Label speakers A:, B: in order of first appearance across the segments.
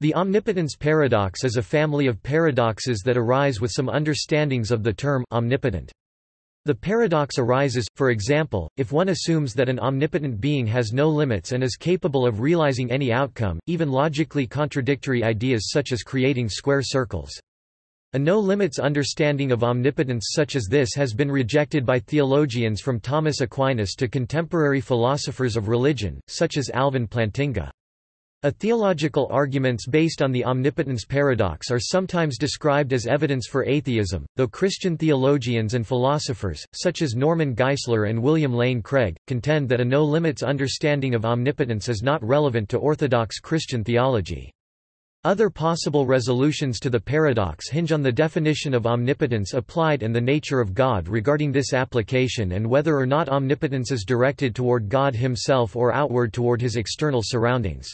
A: The omnipotence paradox is a family of paradoxes that arise with some understandings of the term omnipotent. The paradox arises, for example, if one assumes that an omnipotent being has no limits and is capable of realizing any outcome, even logically contradictory ideas such as creating square circles. A no-limits understanding of omnipotence such as this has been rejected by theologians from Thomas Aquinas to contemporary philosophers of religion, such as Alvin Plantinga. Atheological arguments based on the omnipotence paradox are sometimes described as evidence for atheism, though Christian theologians and philosophers, such as Norman Geisler and William Lane Craig, contend that a no-limits understanding of omnipotence is not relevant to Orthodox Christian theology. Other possible resolutions to the paradox hinge on the definition of omnipotence applied and the nature of God regarding this application and whether or not omnipotence is directed toward God himself or outward toward his external surroundings.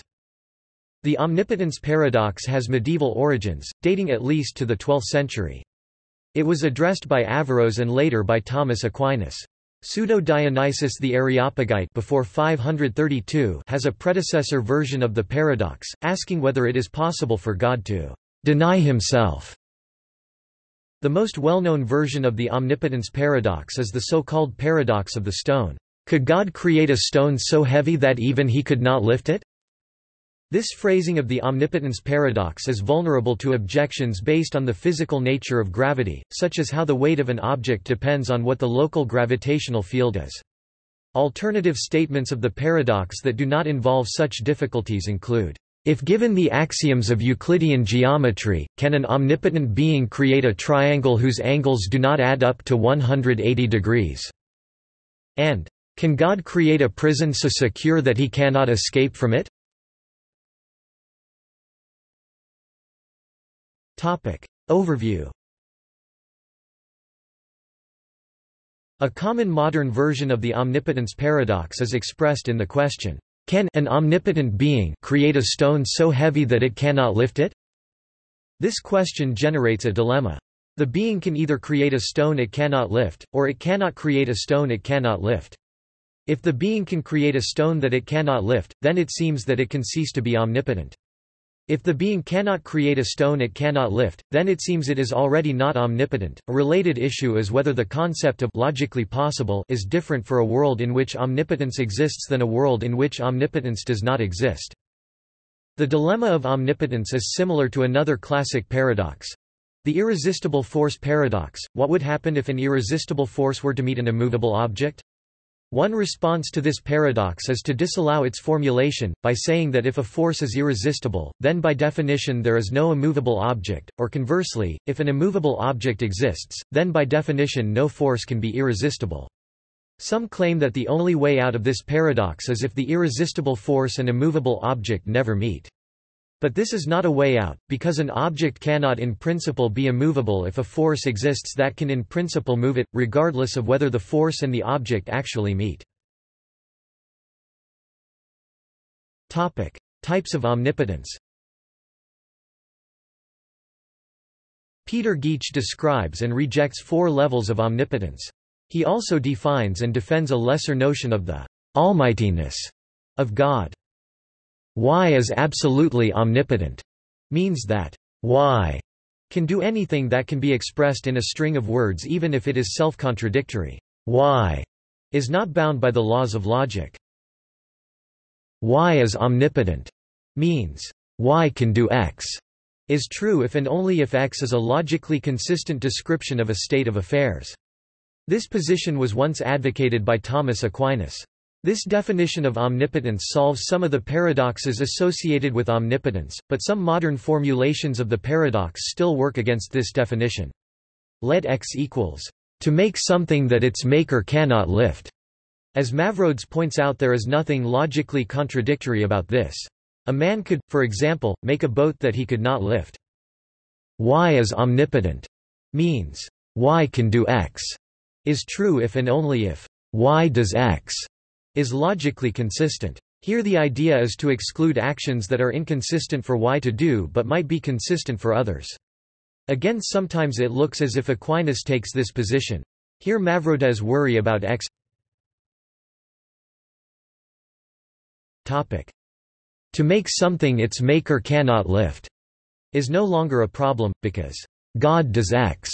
A: The omnipotence paradox has medieval origins, dating at least to the 12th century. It was addressed by Averroes and later by Thomas Aquinas. Pseudo-Dionysius the Areopagite before 532 has a predecessor version of the paradox, asking whether it is possible for God to deny himself. The most well-known version of the omnipotence paradox is the so-called paradox of the stone. Could God create a stone so heavy that even he could not lift it? This phrasing of the omnipotence paradox is vulnerable to objections based on the physical nature of gravity, such as how the weight of an object depends on what the local gravitational field is. Alternative statements of the paradox that do not involve such difficulties include, if given the axioms of Euclidean geometry, can an omnipotent being create a triangle whose angles do not add up to 180 degrees? And, can God create a prison so secure that he cannot escape from it? Topic. Overview A common modern version of the omnipotence paradox is expressed in the question, Can an omnipotent being create a stone so heavy that it cannot lift it? This question generates a dilemma. The being can either create a stone it cannot lift, or it cannot create a stone it cannot lift. If the being can create a stone that it cannot lift, then it seems that it can cease to be omnipotent. If the being cannot create a stone it cannot lift, then it seems it is already not omnipotent. A related issue is whether the concept of logically possible is different for a world in which omnipotence exists than a world in which omnipotence does not exist. The dilemma of omnipotence is similar to another classic paradox. The irresistible force paradox. What would happen if an irresistible force were to meet an immovable object? One response to this paradox is to disallow its formulation, by saying that if a force is irresistible, then by definition there is no immovable object, or conversely, if an immovable object exists, then by definition no force can be irresistible. Some claim that the only way out of this paradox is if the irresistible force and immovable object never meet. But this is not a way out, because an object cannot in principle be immovable if a force exists that can in principle move it, regardless of whether the force and the object actually meet. Types of omnipotence Peter Geach describes and rejects four levels of omnipotence. He also defines and defends a lesser notion of the almightiness of God. Y is absolutely omnipotent, means that Y can do anything that can be expressed in a string of words even if it is self-contradictory. Y is not bound by the laws of logic. Y is omnipotent means Y can do X is true if and only if X is a logically consistent description of a state of affairs. This position was once advocated by Thomas Aquinas. This definition of omnipotence solves some of the paradoxes associated with omnipotence, but some modern formulations of the paradox still work against this definition. Let x equals to make something that its maker cannot lift. As Mavrodes points out there is nothing logically contradictory about this. A man could, for example, make a boat that he could not lift. Y is omnipotent means Y can do X is true if and only if Y does X is logically consistent. Here the idea is to exclude actions that are inconsistent for Y to do but might be consistent for others. Again sometimes it looks as if Aquinas takes this position. Here Mavrodes worry about X. Topic. To make something its maker cannot lift is no longer a problem, because God does X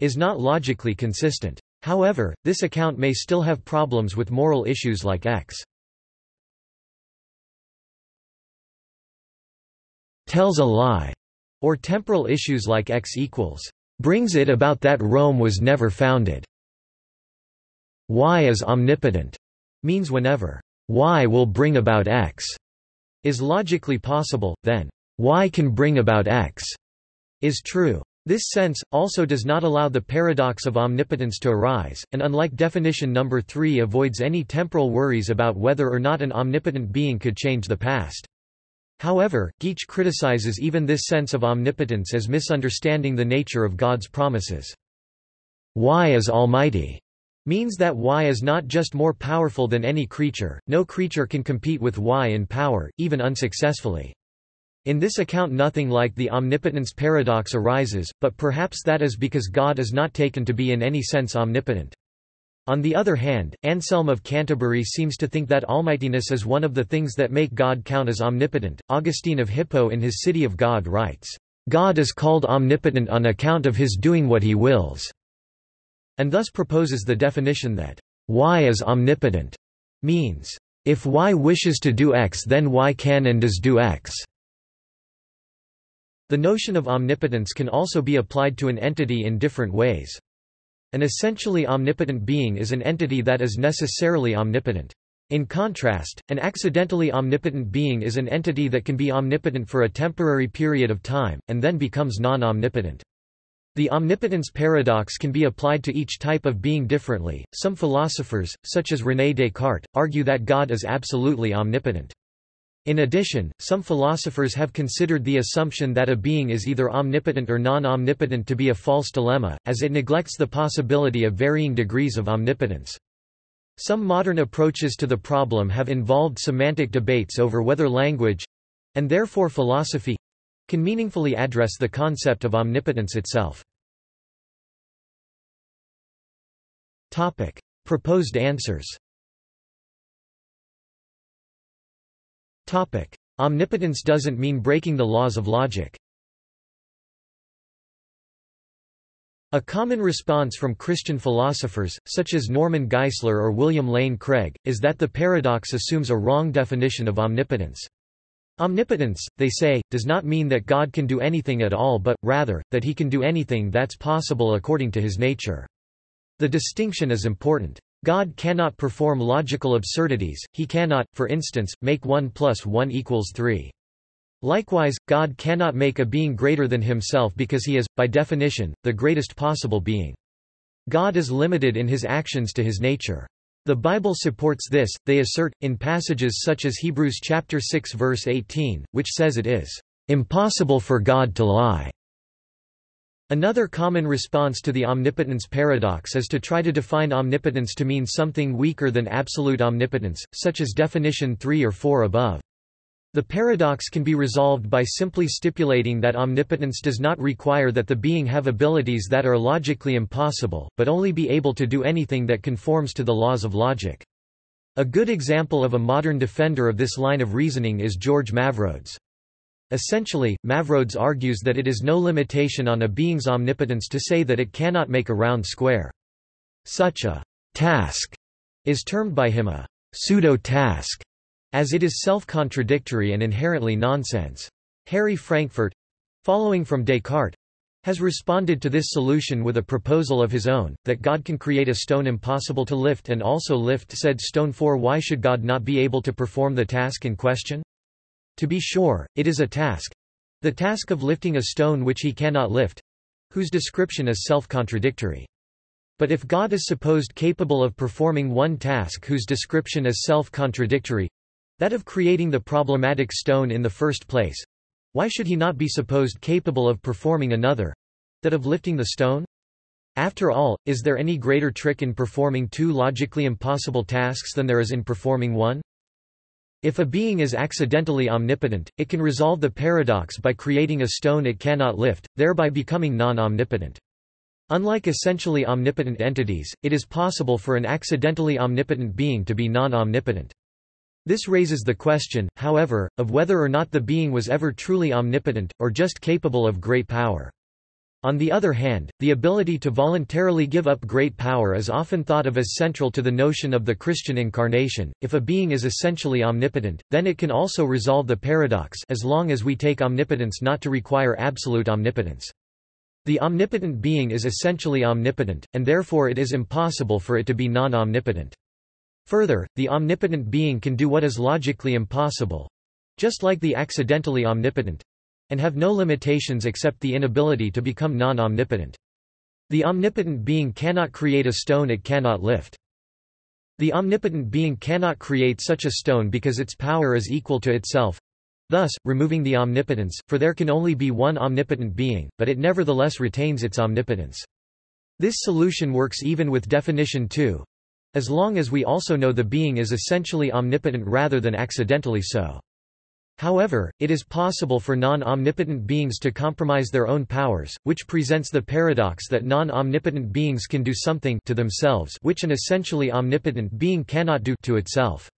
A: is not logically consistent. However, this account may still have problems with moral issues like X. tells a lie, or temporal issues like X equals brings it about that Rome was never founded. Y is omnipotent means whenever Y will bring about X is logically possible, then Y can bring about X is true. This sense, also does not allow the paradox of omnipotence to arise, and unlike definition number 3 avoids any temporal worries about whether or not an omnipotent being could change the past. However, Geach criticizes even this sense of omnipotence as misunderstanding the nature of God's promises. Y is almighty means that Y is not just more powerful than any creature, no creature can compete with Y in power, even unsuccessfully. In this account nothing like the omnipotence paradox arises, but perhaps that is because God is not taken to be in any sense omnipotent. On the other hand, Anselm of Canterbury seems to think that almightiness is one of the things that make God count as omnipotent. Augustine of Hippo in his City of God writes, God is called omnipotent on account of his doing what he wills, and thus proposes the definition that Y is omnipotent means, if Y wishes to do X then Y can and does do X. The notion of omnipotence can also be applied to an entity in different ways. An essentially omnipotent being is an entity that is necessarily omnipotent. In contrast, an accidentally omnipotent being is an entity that can be omnipotent for a temporary period of time, and then becomes non-omnipotent. The omnipotence paradox can be applied to each type of being differently. Some philosophers, such as René Descartes, argue that God is absolutely omnipotent. In addition, some philosophers have considered the assumption that a being is either omnipotent or non-omnipotent to be a false dilemma, as it neglects the possibility of varying degrees of omnipotence. Some modern approaches to the problem have involved semantic debates over whether language—and therefore philosophy—can meaningfully address the concept of omnipotence itself. Proposed answers Omnipotence doesn't mean breaking the laws of logic. A common response from Christian philosophers, such as Norman Geisler or William Lane Craig, is that the paradox assumes a wrong definition of omnipotence. Omnipotence, they say, does not mean that God can do anything at all but, rather, that he can do anything that's possible according to his nature. The distinction is important. God cannot perform logical absurdities, he cannot, for instance, make 1 plus 1 equals 3. Likewise, God cannot make a being greater than himself because he is, by definition, the greatest possible being. God is limited in his actions to his nature. The Bible supports this, they assert, in passages such as Hebrews chapter 6 verse 18, which says it is impossible for God to lie. Another common response to the omnipotence paradox is to try to define omnipotence to mean something weaker than absolute omnipotence, such as definition 3 or 4 above. The paradox can be resolved by simply stipulating that omnipotence does not require that the being have abilities that are logically impossible, but only be able to do anything that conforms to the laws of logic. A good example of a modern defender of this line of reasoning is George Mavrodes. Essentially, Mavrodes argues that it is no limitation on a being's omnipotence to say that it cannot make a round square. Such a task is termed by him a pseudo-task, as it is self-contradictory and inherently nonsense. Harry Frankfurt, following from Descartes, has responded to this solution with a proposal of his own, that God can create a stone impossible to lift and also lift said stone for why should God not be able to perform the task in question? To be sure, it is a task the task of lifting a stone which he cannot lift whose description is self-contradictory. But if God is supposed capable of performing one task whose description is self-contradictory that of creating the problematic stone in the first place why should he not be supposed capable of performing another that of lifting the stone? After all, is there any greater trick in performing two logically impossible tasks than there is in performing one? If a being is accidentally omnipotent, it can resolve the paradox by creating a stone it cannot lift, thereby becoming non-omnipotent. Unlike essentially omnipotent entities, it is possible for an accidentally omnipotent being to be non-omnipotent. This raises the question, however, of whether or not the being was ever truly omnipotent, or just capable of great power. On the other hand, the ability to voluntarily give up great power is often thought of as central to the notion of the Christian incarnation. If a being is essentially omnipotent, then it can also resolve the paradox as long as we take omnipotence not to require absolute omnipotence. The omnipotent being is essentially omnipotent, and therefore it is impossible for it to be non-omnipotent. Further, the omnipotent being can do what is logically impossible—just like the accidentally omnipotent, and have no limitations except the inability to become non-omnipotent. The omnipotent being cannot create a stone it cannot lift. The omnipotent being cannot create such a stone because its power is equal to itself, thus, removing the omnipotence, for there can only be one omnipotent being, but it nevertheless retains its omnipotence. This solution works even with definition 2, as long as we also know the being is essentially omnipotent rather than accidentally so. However, it is possible for non-omnipotent beings to compromise their own powers, which presents the paradox that non-omnipotent beings can do something to themselves which an essentially omnipotent being cannot do to itself.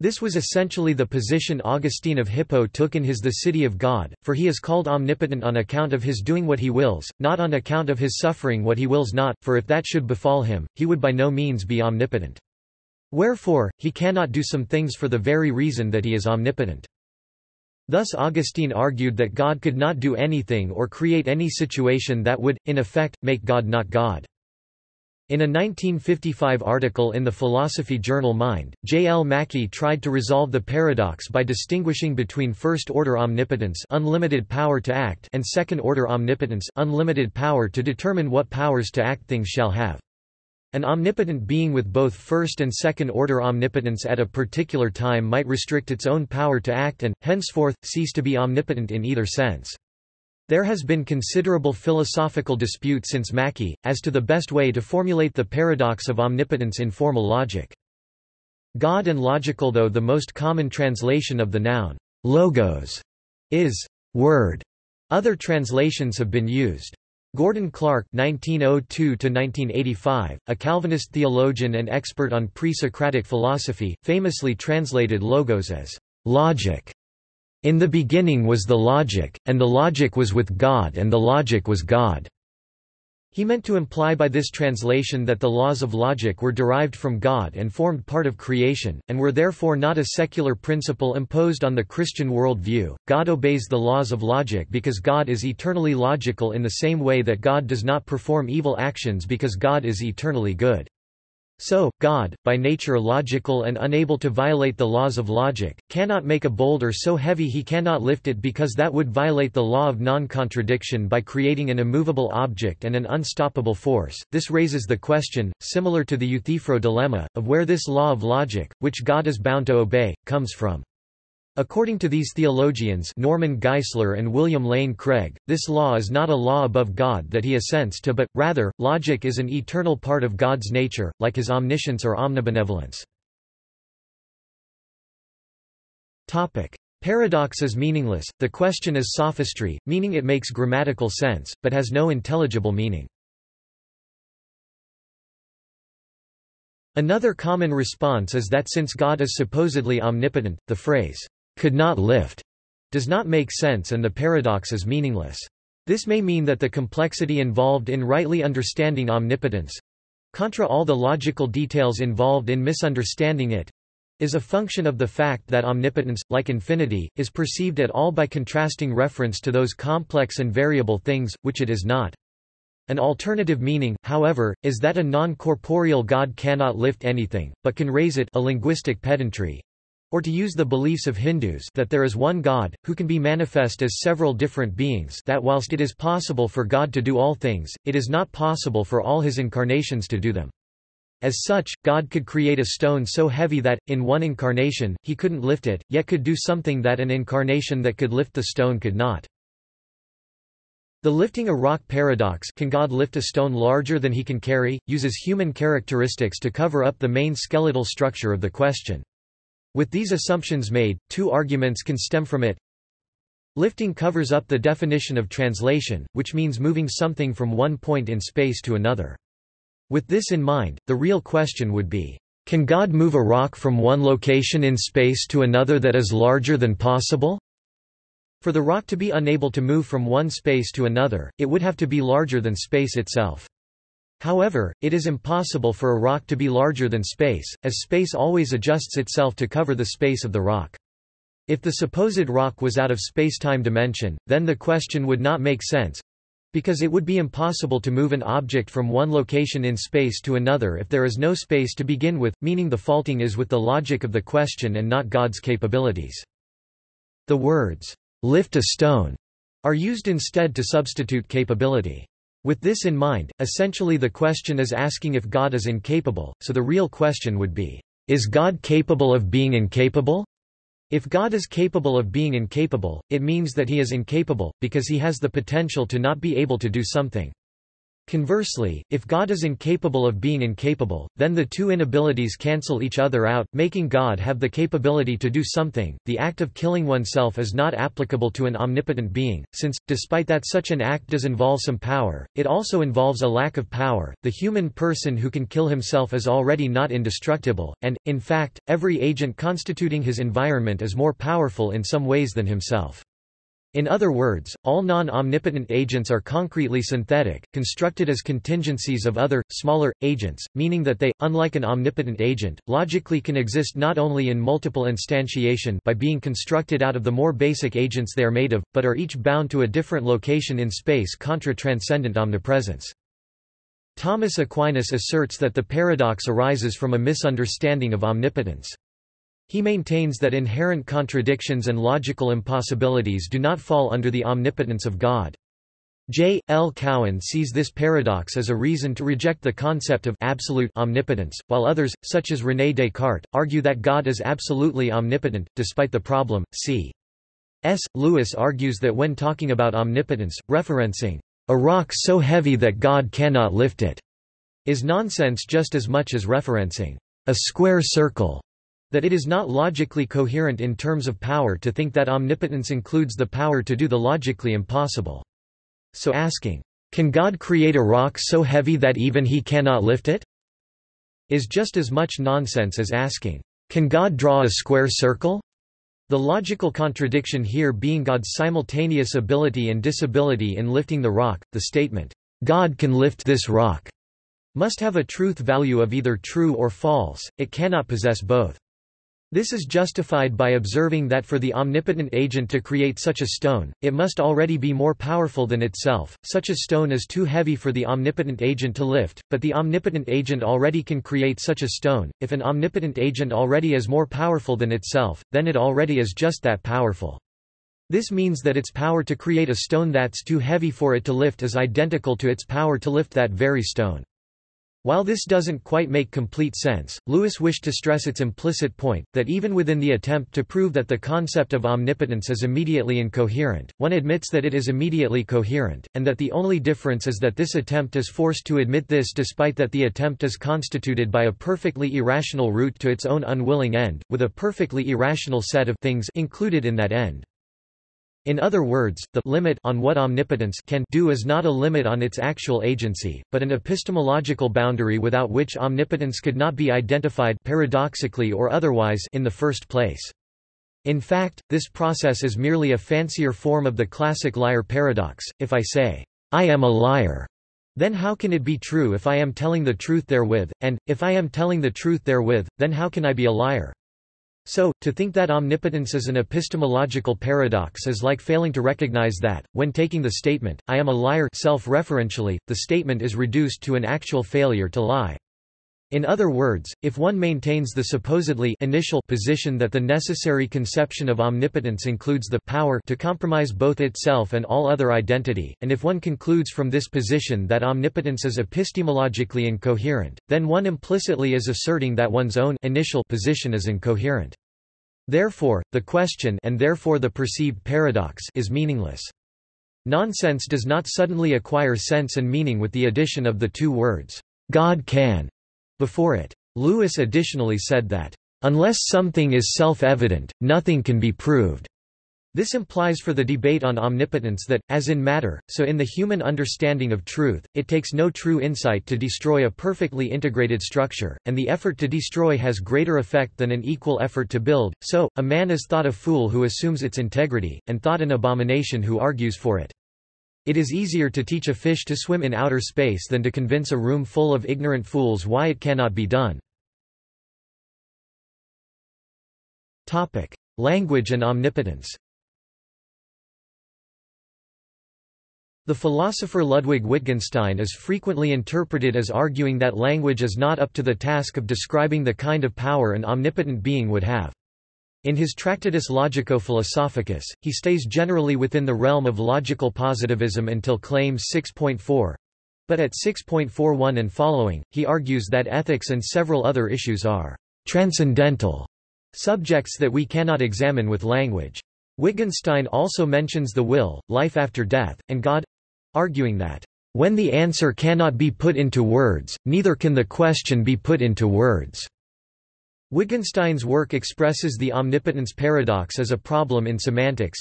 A: This was essentially the position Augustine of Hippo took in his The City of God, for he is called omnipotent on account of his doing what he wills, not on account of his suffering what he wills not, for if that should befall him, he would by no means be omnipotent. Wherefore, he cannot do some things for the very reason that he is omnipotent. Thus Augustine argued that God could not do anything or create any situation that would, in effect, make God not God. In a 1955 article in the philosophy journal Mind, J. L. Mackie tried to resolve the paradox by distinguishing between first-order omnipotence unlimited power to act and second-order omnipotence unlimited power to determine what powers to act things shall have. An omnipotent being with both first and second order omnipotence at a particular time might restrict its own power to act and, henceforth, cease to be omnipotent in either sense. There has been considerable philosophical dispute since Mackie, as to the best way to formulate the paradox of omnipotence in formal logic. God and logical Though the most common translation of the noun, logos, is word, other translations have been used. Gordon Clark (1902–1985), a Calvinist theologian and expert on pre-Socratic philosophy, famously translated logos as logic. In the beginning was the logic, and the logic was with God and the logic was God. He meant to imply by this translation that the laws of logic were derived from God and formed part of creation, and were therefore not a secular principle imposed on the Christian world view. God obeys the laws of logic because God is eternally logical in the same way that God does not perform evil actions because God is eternally good. So, God, by nature logical and unable to violate the laws of logic, cannot make a boulder so heavy he cannot lift it because that would violate the law of non-contradiction by creating an immovable object and an unstoppable force. This raises the question, similar to the Euthyphro dilemma, of where this law of logic, which God is bound to obey, comes from. According to these theologians Norman Geisler and William Lane Craig, this law is not a law above God that he assents to but, rather, logic is an eternal part of God's nature, like his omniscience or omnibenevolence. Paradox is meaningless, the question is sophistry, meaning it makes grammatical sense, but has no intelligible meaning. Another common response is that since God is supposedly omnipotent, the phrase, could not lift does not make sense and the paradox is meaningless. This may mean that the complexity involved in rightly understanding omnipotence contra all the logical details involved in misunderstanding it is a function of the fact that omnipotence, like infinity, is perceived at all by contrasting reference to those complex and variable things, which it is not. An alternative meaning, however, is that a non-corporeal God cannot lift anything, but can raise it a linguistic pedantry, or to use the beliefs of Hindus that there is one God, who can be manifest as several different beings that whilst it is possible for God to do all things, it is not possible for all his incarnations to do them. As such, God could create a stone so heavy that, in one incarnation, he couldn't lift it, yet could do something that an incarnation that could lift the stone could not. The lifting a rock paradox can God lift a stone larger than he can carry, uses human characteristics to cover up the main skeletal structure of the question. With these assumptions made, two arguments can stem from it. Lifting covers up the definition of translation, which means moving something from one point in space to another. With this in mind, the real question would be, Can God move a rock from one location in space to another that is larger than possible? For the rock to be unable to move from one space to another, it would have to be larger than space itself. However, it is impossible for a rock to be larger than space, as space always adjusts itself to cover the space of the rock. If the supposed rock was out of space-time dimension, then the question would not make sense, because it would be impossible to move an object from one location in space to another if there is no space to begin with, meaning the faulting is with the logic of the question and not God's capabilities. The words, lift a stone, are used instead to substitute capability. With this in mind, essentially the question is asking if God is incapable, so the real question would be, is God capable of being incapable? If God is capable of being incapable, it means that he is incapable, because he has the potential to not be able to do something. Conversely, if God is incapable of being incapable, then the two inabilities cancel each other out, making God have the capability to do something. The act of killing oneself is not applicable to an omnipotent being, since, despite that such an act does involve some power, it also involves a lack of power. The human person who can kill himself is already not indestructible, and, in fact, every agent constituting his environment is more powerful in some ways than himself. In other words, all non-omnipotent agents are concretely synthetic, constructed as contingencies of other, smaller, agents, meaning that they, unlike an omnipotent agent, logically can exist not only in multiple instantiation by being constructed out of the more basic agents they are made of, but are each bound to a different location in space contra transcendent omnipresence. Thomas Aquinas asserts that the paradox arises from a misunderstanding of omnipotence. He maintains that inherent contradictions and logical impossibilities do not fall under the omnipotence of God. J. L. Cowan sees this paradox as a reason to reject the concept of absolute omnipotence, while others, such as René Descartes, argue that God is absolutely omnipotent, despite the problem. C. S. Lewis argues that when talking about omnipotence, referencing a rock so heavy that God cannot lift it is nonsense just as much as referencing a square circle that it is not logically coherent in terms of power to think that omnipotence includes the power to do the logically impossible. So asking, can God create a rock so heavy that even he cannot lift it? is just as much nonsense as asking, can God draw a square circle? The logical contradiction here being God's simultaneous ability and disability in lifting the rock, the statement, God can lift this rock, must have a truth value of either true or false, it cannot possess both. This is justified by observing that for the omnipotent agent to create such a stone, it must already be more powerful than itself. Such a stone is too heavy for the omnipotent agent to lift, but the omnipotent agent already can create such a stone. If an omnipotent agent already is more powerful than itself, then it already is just that powerful. This means that its power to create a stone that's too heavy for it to lift is identical to its power to lift that very stone. While this doesn't quite make complete sense, Lewis wished to stress its implicit point, that even within the attempt to prove that the concept of omnipotence is immediately incoherent, one admits that it is immediately coherent, and that the only difference is that this attempt is forced to admit this despite that the attempt is constituted by a perfectly irrational route to its own unwilling end, with a perfectly irrational set of things included in that end. In other words, the limit on what omnipotence can do is not a limit on its actual agency, but an epistemological boundary without which omnipotence could not be identified paradoxically or otherwise in the first place. In fact, this process is merely a fancier form of the classic liar paradox. If I say, I am a liar, then how can it be true if I am telling the truth therewith, and, if I am telling the truth therewith, then how can I be a liar? So, to think that omnipotence is an epistemological paradox is like failing to recognize that, when taking the statement, I am a liar self-referentially, the statement is reduced to an actual failure to lie. In other words, if one maintains the supposedly initial position that the necessary conception of omnipotence includes the power to compromise both itself and all other identity, and if one concludes from this position that omnipotence is epistemologically incoherent, then one implicitly is asserting that one's own initial position is incoherent. Therefore, the question and therefore the perceived paradox is meaningless. Nonsense does not suddenly acquire sense and meaning with the addition of the two words, God can before it. Lewis additionally said that, "...unless something is self-evident, nothing can be proved." This implies for the debate on omnipotence that, as in matter, so in the human understanding of truth, it takes no true insight to destroy a perfectly integrated structure, and the effort to destroy has greater effect than an equal effort to build. So, a man is thought a fool who assumes its integrity, and thought an abomination who argues for it. It is easier to teach a fish to swim in outer space than to convince a room full of ignorant fools why it cannot be done. Language and omnipotence The philosopher Ludwig Wittgenstein is frequently interpreted as arguing that language is not up to the task of describing the kind of power an omnipotent being would have. In his Tractatus Logico-Philosophicus, he stays generally within the realm of logical positivism until claim 6.4. But at 6.41 and following, he argues that ethics and several other issues are transcendental subjects that we cannot examine with language. Wittgenstein also mentions the will, life after death, and God, arguing that, "...when the answer cannot be put into words, neither can the question be put into words." Wittgenstein's work expresses the omnipotence paradox as a problem in semantics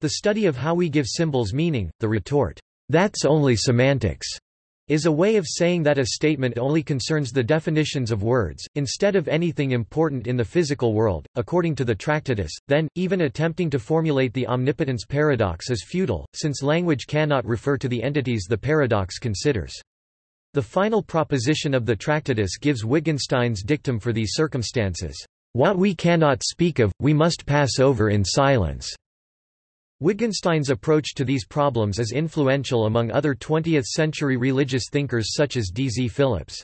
A: the study of how we give symbols meaning, the retort, "'That's only semantics' is a way of saying that a statement only concerns the definitions of words, instead of anything important in the physical world. According to the Tractatus, then, even attempting to formulate the omnipotence paradox is futile, since language cannot refer to the entities the paradox considers. The final proposition of the Tractatus gives Wittgenstein's dictum for these circumstances. What we cannot speak of, we must pass over in silence. Wittgenstein's approach to these problems is influential among other 20th-century religious thinkers such as D. Z. Phillips.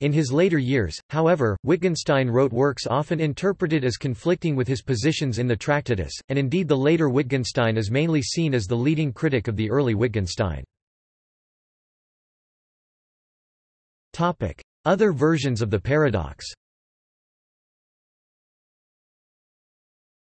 A: In his later years, however, Wittgenstein wrote works often interpreted as conflicting with his positions in the Tractatus, and indeed the later Wittgenstein is mainly seen as the leading critic of the early Wittgenstein. Other versions of the paradox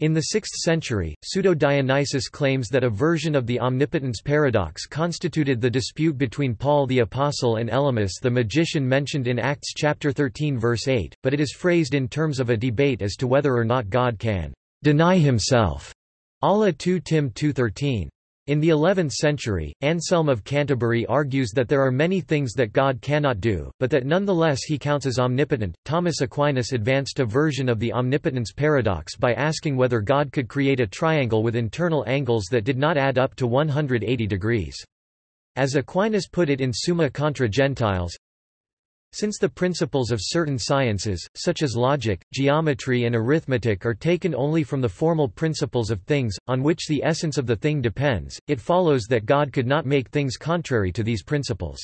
A: In the 6th century, Pseudo-Dionysius claims that a version of the omnipotence paradox constituted the dispute between Paul the Apostle and Elymas the magician mentioned in Acts chapter 13 verse 8, but it is phrased in terms of a debate as to whether or not God can deny himself. Allah 2 Tim 2.13. In the 11th century, Anselm of Canterbury argues that there are many things that God cannot do, but that nonetheless he counts as omnipotent. Thomas Aquinas advanced a version of the omnipotence paradox by asking whether God could create a triangle with internal angles that did not add up to 180 degrees. As Aquinas put it in Summa contra Gentiles, since the principles of certain sciences, such as logic, geometry and arithmetic are taken only from the formal principles of things, on which the essence of the thing depends, it follows that God could not make things contrary to these principles.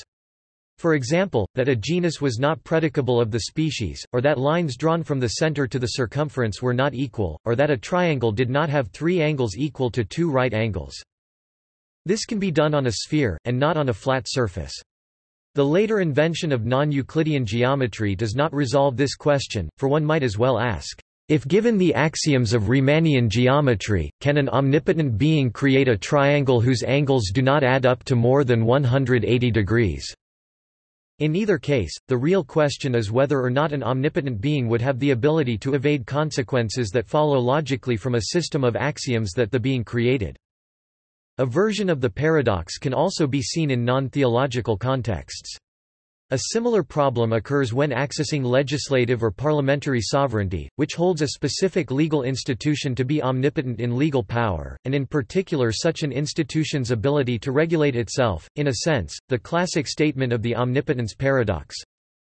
A: For example, that a genus was not predicable of the species, or that lines drawn from the center to the circumference were not equal, or that a triangle did not have three angles equal to two right angles. This can be done on a sphere, and not on a flat surface. The later invention of non-Euclidean geometry does not resolve this question, for one might as well ask, if given the axioms of Riemannian geometry, can an omnipotent being create a triangle whose angles do not add up to more than 180 degrees? In either case, the real question is whether or not an omnipotent being would have the ability to evade consequences that follow logically from a system of axioms that the being created. A version of the paradox can also be seen in non-theological contexts. A similar problem occurs when accessing legislative or parliamentary sovereignty, which holds a specific legal institution to be omnipotent in legal power, and in particular such an institution's ability to regulate itself. In a sense, the classic statement of the omnipotence paradox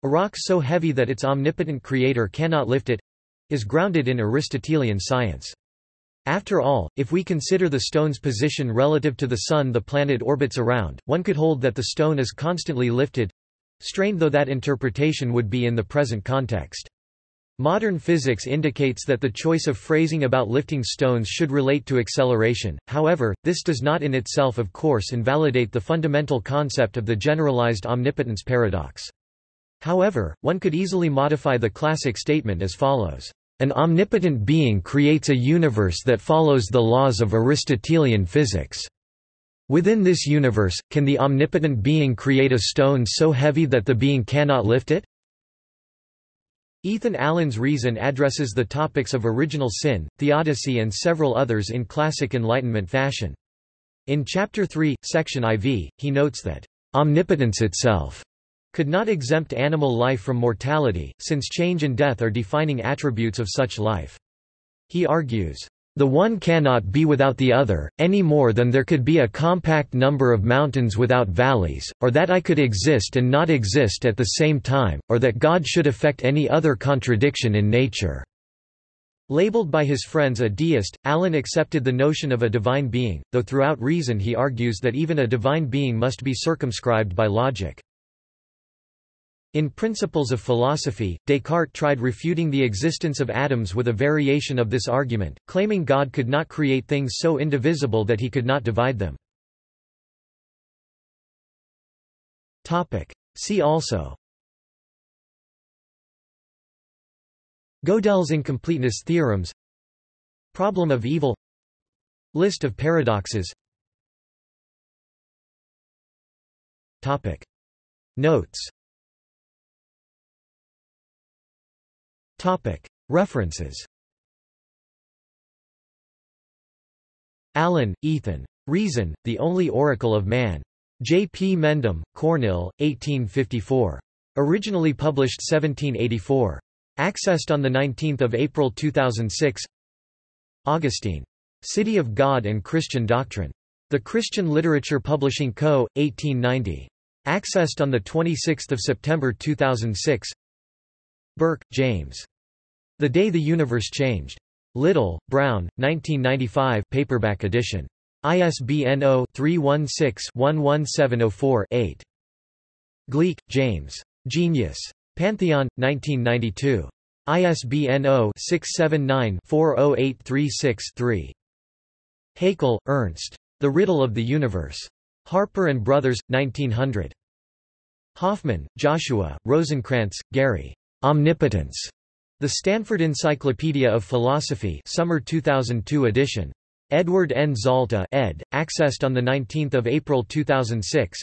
A: a rock so heavy that its omnipotent creator cannot lift it is grounded in Aristotelian science. After all, if we consider the stone's position relative to the Sun the planet orbits around, one could hold that the stone is constantly lifted—strained though that interpretation would be in the present context. Modern physics indicates that the choice of phrasing about lifting stones should relate to acceleration, however, this does not in itself of course invalidate the fundamental concept of the generalized omnipotence paradox. However, one could easily modify the classic statement as follows. An omnipotent being creates a universe that follows the laws of Aristotelian physics. Within this universe, can the omnipotent being create a stone so heavy that the being cannot lift it? Ethan Allen's Reason addresses the topics of original sin, theodicy and several others in classic Enlightenment fashion. In Chapter 3, Section IV, he notes that, "...omnipotence itself," could not exempt animal life from mortality, since change and death are defining attributes of such life. He argues, the one cannot be without the other, any more than there could be a compact number of mountains without valleys, or that I could exist and not exist at the same time, or that God should effect any other contradiction in nature." Labeled by his friends a deist, Allen accepted the notion of a divine being, though throughout reason he argues that even a divine being must be circumscribed by logic. In Principles of Philosophy, Descartes tried refuting the existence of atoms with a variation of this argument, claiming God could not create things so indivisible that he could not divide them. See also. Gödel's incompleteness theorems. Problem of evil. List of paradoxes. Notes References Allen, Ethan. Reason, The Only Oracle of Man. J. P. Mendum, Cornell, 1854. Originally published 1784. Accessed on 19 April 2006 Augustine. City of God and Christian Doctrine. The Christian Literature Publishing Co., 1890. Accessed on 26 September 2006 Burke, James. The Day the Universe Changed. Little, Brown, 1995 paperback edition. ISBN 0-316-11704-8. Gleick, James. Genius. Pantheon, 1992. ISBN 0-679-40836-3. Haeckel, Ernst. The Riddle of the Universe. Harper and Brothers, 1900. Hoffman, Joshua, Rosenkranz, Gary. Omnipotence. The Stanford Encyclopedia of Philosophy Summer 2002 edition. Edward N. Zalta ed., accessed on 19 April 2006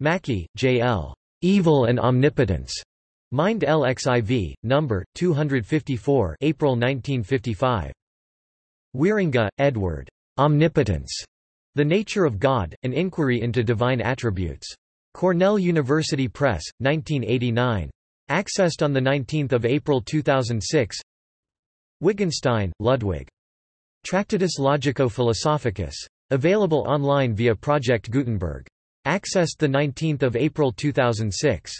A: Mackie, J. L. Evil and Omnipotence. Mind LXIV, number 254, April 1955. Wierenga, Edward. Omnipotence. The Nature of God: An Inquiry into Divine Attributes. Cornell University Press, 1989. Accessed on 19 April 2006 Wittgenstein, Ludwig. Tractatus Logico-Philosophicus. Available online via Project Gutenberg. Accessed 19 April 2006.